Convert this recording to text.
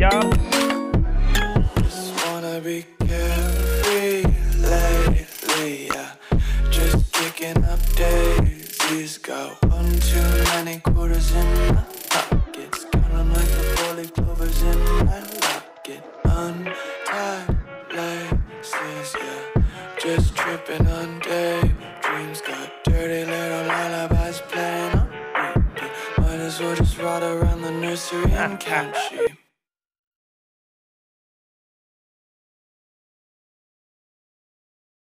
y'all. Just wanna be carefree lately, yeah. Just kicking up daisies. Got one too many quarters in my pockets. Count them like the four leaf clovers in my locket. Untied laces, yeah. Just tripping on daydreams. Got dirty little lullabies playing on repeat. Might as well just ride around the nursery and count sheep.